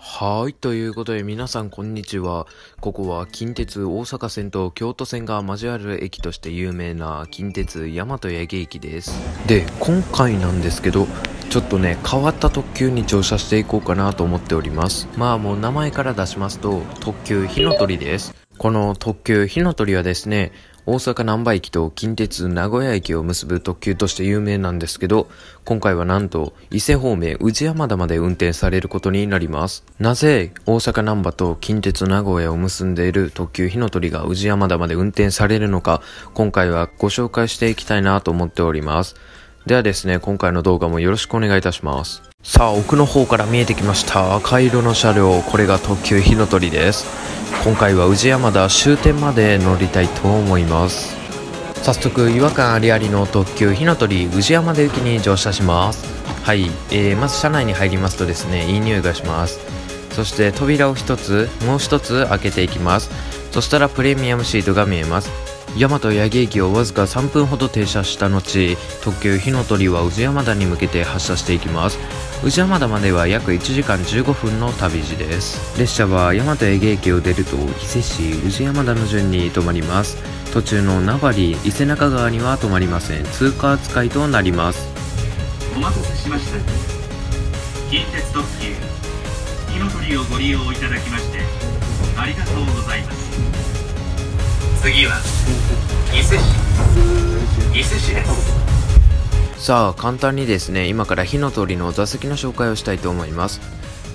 はい。ということで、皆さん、こんにちは。ここは、近鉄大阪線と京都線が交わる駅として有名な、近鉄大和八木駅です。で、今回なんですけど、ちょっとね、変わった特急に乗車していこうかなと思っております。まあ、もう名前から出しますと、特急火の鳥です。この特急火の鳥はですね、大阪難波駅と近鉄名古屋駅を結ぶ特急として有名なんですけど、今回はなんと伊勢方面宇治山田まで運転されることになります。なぜ大阪難波と近鉄名古屋を結んでいる特急火の鳥が宇治山田まで運転されるのか、今回はご紹介していきたいなと思っております。ではですね、今回の動画もよろしくお願いいたします。さあ、奥の方から見えてきました赤色の車両、これが特急火の鳥です。今回は宇治山田終点まで乗りたいと思います。早速、違和感ありありの特急火の鳥宇治山田行きに乗車します。はい、えー、まず車内に入りますとですね、いい匂いがします。そして扉を一つ、もう一つ開けていきます。そしたらプレミアムシートが見えます。大和八木駅をわずか3分ほど停車した後特急火の鳥は宇治山田に向けて発車していきます宇治山田までは約1時間15分の旅路です。列車は大和八木駅を出ると伊勢市宇治山田の順に止まります。途中の名張伊勢中川には止まりません。通過扱いとなります。お待たせしました。近鉄特急。火の鳥をご利用いただきましてありがとうございます。次は伊勢市。さあ簡単にですね今から火の鳥の座席の紹介をしたいと思います。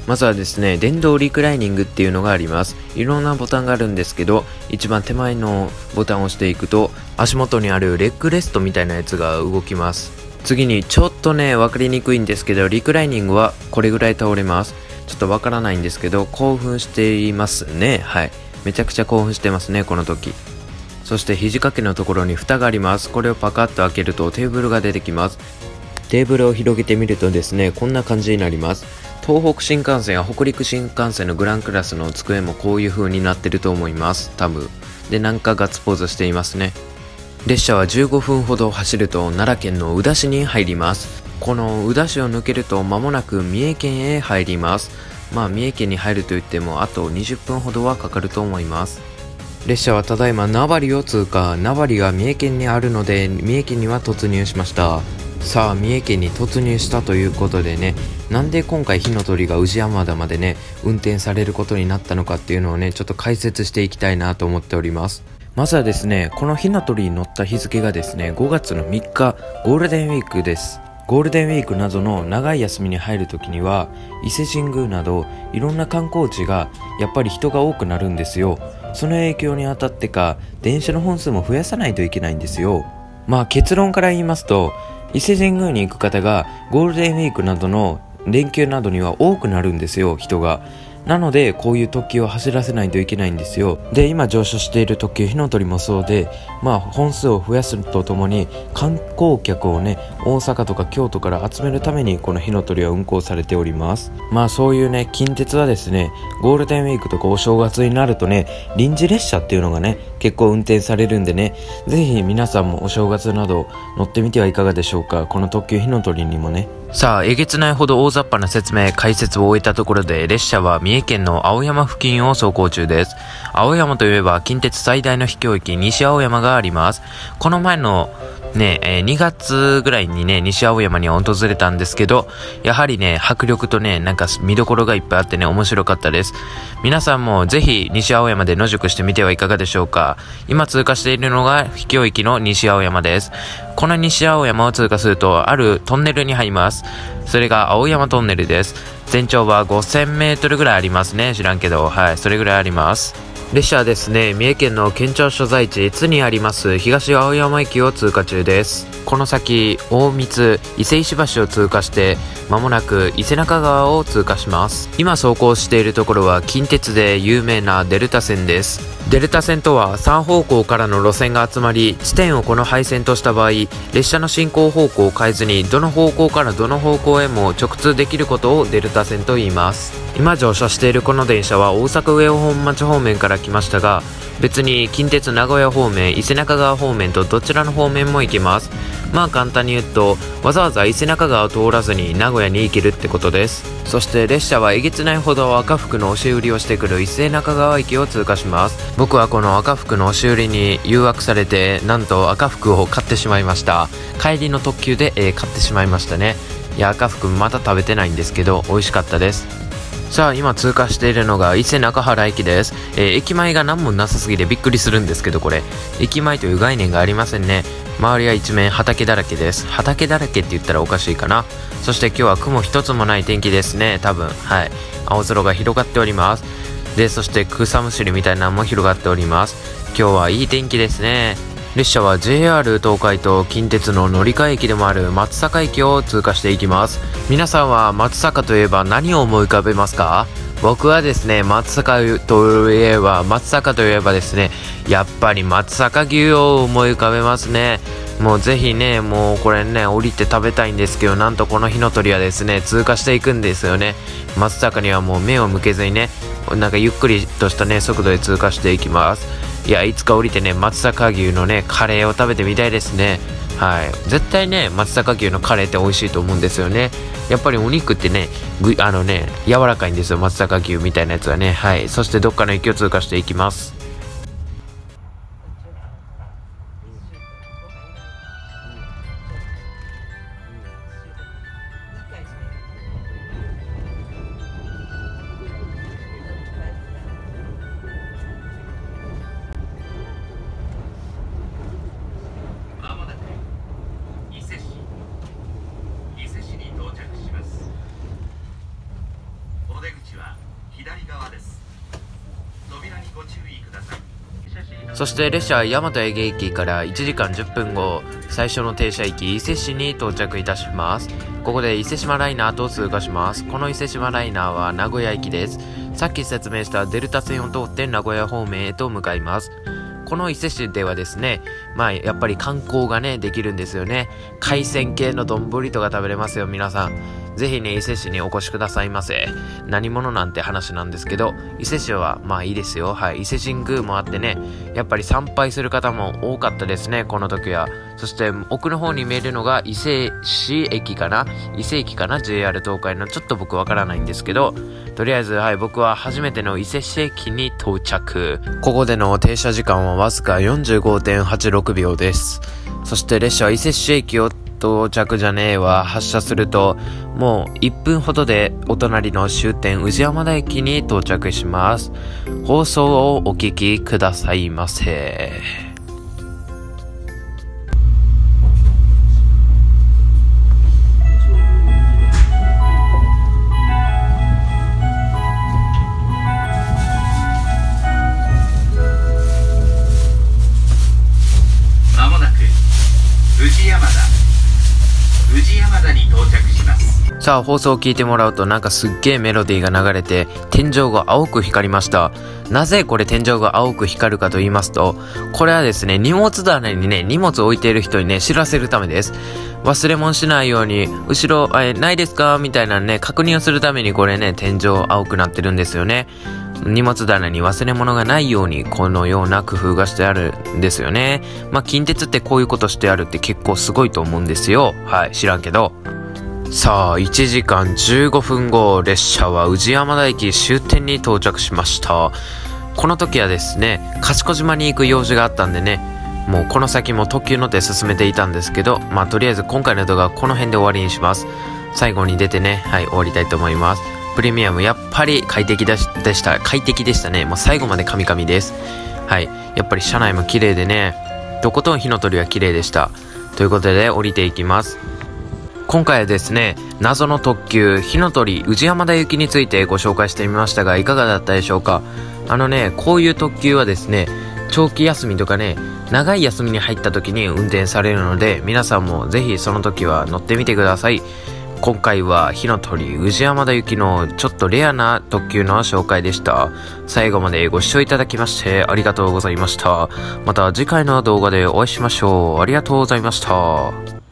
まずはですね電動リクライニングっていうのがあります。いろんなボタンがあるんですけど一番手前のボタンを押していくと足元にあるレッグレストみたいなやつが動きます。次にちょっとね分かりにくいんですけどリクライニングはこれぐらい倒れます。ちょっとわからないんですけど興奮していますね。はい。めちゃくちゃ興奮してますねこの時。そして肘掛けのところに蓋があります。これをパカッと開けるとテーブルが出てきます。テーブルを広げてみるとですねこんな感じになります。東北新幹線や北陸新幹線のグランクラスの机もこういう風になってると思います。多分。でなんかガッツポーズしていますね。列車は15分ほど走ると奈良県の宇陀市に入ります。この宇陀市を抜けると間もなく三重県へ入ります。まあ三重県に入るといってもあと20分ほどはかかると思います。列車はただいま名張を通過。名張が三重県にあるので三重県には突入しました。さあ三重県に突入したということでねなんで今回火の鳥が宇治山田までね運転されることになったのかっていうのをねちょっと解説していきたいなと思っております。まずはですねこの火の鳥に乗った日付がですね5月の3日ゴールデンウィークです。ゴールデンウィークなどの長い休みに入るときには伊勢神宮などいろんな観光地がやっぱり人が多くなるんですよ。その影響にあたってか電車の本数も増やさないといけないんですよ。まあ結論から言いますと伊勢神宮に行く方がゴールデンウィークなどの連休などには多くなるんですよ人が。なのでこういう特急を走らせないといけないんですよ。で今乗車している特急火の鳥もそうでまあ本数を増やすとともに観光客をね大阪とか京都から集めるためにこの火の鳥は運行されております。まあそういうね近鉄はですねゴールデンウィークとかお正月になるとね臨時列車っていうのがね結構運転されるんでねぜひ皆さんもお正月など乗ってみてはいかがでしょうか。この特急火の鳥にもね。さあ、えげつないほど大雑把な説明、解説を終えたところで、列車は三重県の青山付近を走行中です。青山といえば、近鉄最大の秘境駅、西青山があります。この前の、ね、えー、2月ぐらいにね、西青山に訪れたんですけど、やはりね、迫力とね、なんか見どころがいっぱいあってね、面白かったです。皆さんもぜひ西青山で野宿してみてはいかがでしょうか。今通過しているのが秘境駅の西青山です。この西青山を通過すると、あるトンネルに入ります。それが青山トンネルです。全長は5000メートルぐらいありますね。知らんけど、はい、それぐらいあります。列車はですね、三重県の県庁所在地、津にあります東青山駅を通過中です。この先、大光、伊勢石橋を通過して、まもなく伊勢中川を通過します。今走行しているところは近鉄で有名なデルタ線です。デルタ線とは3方向からの路線が集まり、地点をこの配線とした場合、列車の進行方向を変えずに、どの方向からどの方向へも直通できることをデルタ線と言います。今乗車しているこの電車は大阪上本町方面から来ましたが別に近鉄名古屋方面伊勢中川方面とどちらの方面も行けます。まあ簡単に言うとわざわざ伊勢中川を通らずに名古屋に行けるってことです。そして列車はえげつないほど赤服の押し売りをしてくる伊勢中川駅を通過します。僕はこの赤服の押し売りに誘惑されてなんと赤服を買ってしまいました。帰りの特急で、えー、買ってしまいましたね。いや赤服まだ食べてないんですけど美味しかったです。さあ今通過しているのが伊勢中原駅です、えー、駅前が何もなさすぎてびっくりするんですけどこれ。駅前という概念がありませんね。周りは一面畑だらけです。畑だらけって言ったらおかしいかな。そして今日は雲一つもない天気ですね。多分。はい。青空が広がっております。でそして草むしりみたいなのも広がっております。今日はいい天気ですね。列車は JR 東海と近鉄の乗り換え駅でもある松阪駅を通過していきます。皆さんは松阪といえば何を思い浮かべますか？僕はですね松阪といえば松阪といえばですねやっぱり松阪牛を思い浮かべますね。もうぜひねもうこれね降りて食べたいんですけどなんとこの火の鳥はですね通過していくんですよね。松阪にはもう目を向けずにねなんかゆっくりとしたね速度で通過していきます。いや、いつか降りてね、松阪牛のね、カレーを食べてみたいですね。はい。絶対ね、松阪牛のカレーって美味しいと思うんですよね。やっぱりお肉ってね、ぐあのね、柔らかいんですよ、松阪牛みたいなやつはね。はい。そしてどっかの駅を通過していきます。そして列車は大和八木駅から1時間10分後、最初の停車駅伊勢市に到着いたします。ここで伊勢島ライナーと通過します。この伊勢島ライナーは名古屋駅です。さっき説明したデルタ線を通って名古屋方面へと向かいます。この伊勢市ではですね、まあやっぱり観光がね、できるんですよね。海鮮系の丼とか食べれますよ、皆さん。ぜひね、伊勢市にお越しくださいませ。何者なんて話なんですけど、伊勢市はまあいいですよ。はい。伊勢神宮もあってね、やっぱり参拝する方も多かったですね、この時は。そして奥の方に見えるのが伊勢市駅かな？伊勢駅かな ?JR 東海の。ちょっと僕わからないんですけど、とりあえず、はい、僕は初めての伊勢市駅に到着。ここでの停車時間はわずか45.86秒です。そして列車は伊勢市駅を到着じゃねえわ。発車すると、もう1分ほどでお隣の終点宇治山田駅に到着します。放送をお聞きくださいませ。さあ放送を聞いてもらうとなんかすっげえメロディーが流れて天井が青く光りました。なぜこれ天井が青く光るかと言いますと、これはですね、荷物棚にね、荷物を置いている人にね、知らせるためです。忘れ物しないように、後ろ、え、ないですかみたいなね、確認をするためにこれね、天井青くなってるんですよね。荷物棚に忘れ物がないように、このような工夫がしてあるんですよね。まあ、近鉄ってこういうことしてあるって結構すごいと思うんですよ。はい、知らんけど。さあ、1時間15分後、列車は宇治山田駅終点に到着しました。この時はですね、賢島に行く用事があったんでね、もうこの先も特急乗って進めていたんですけど、まあとりあえず今回の動画はこの辺で終わりにします。最後に出てね、はい、終わりたいと思います。プレミアムやっぱり快適でした。快適でしたね。もう最後までカミカミです。はい。やっぱり車内も綺麗でね、とことん火の鳥は綺麗でした。ということで降りていきます。今回はですね、謎の特急、火の鳥宇治山田行きについてご紹介してみましたが、いかがだったでしょうか？あのね、こういう特急はですね、長期休みとかね、長い休みに入った時に運転されるので、皆さんもぜひその時は乗ってみてください。今回は火の鳥宇治山田行きのちょっとレアな特急の紹介でした。最後までご視聴いただきましてありがとうございました。また次回の動画でお会いしましょう。ありがとうございました。